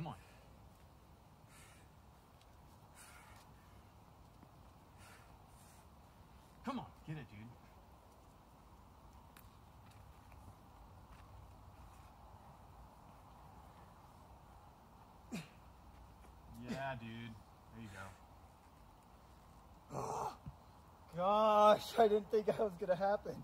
Come on. Come on, get it, dude. Yeah, dude. There you go. Gosh, I didn't think that was going to happen.